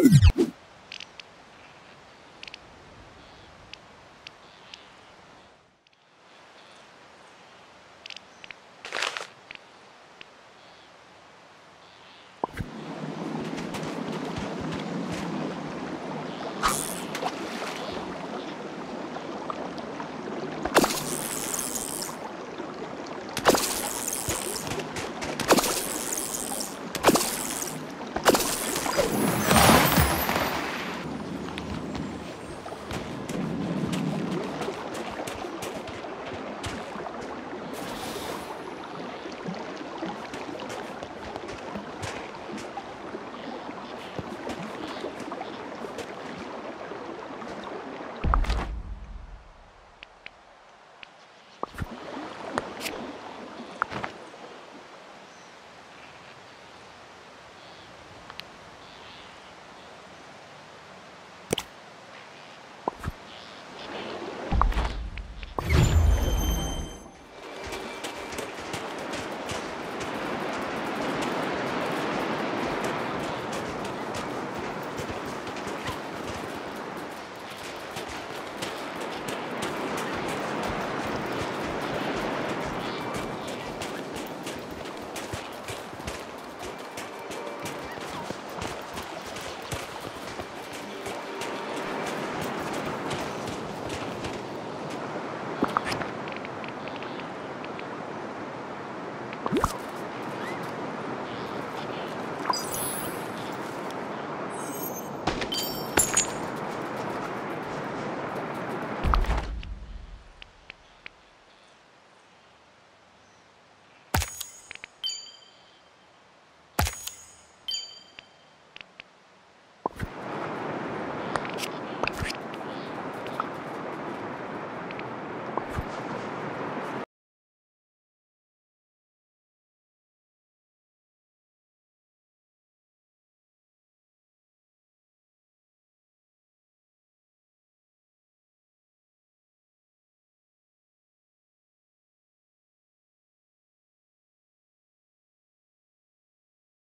Oh.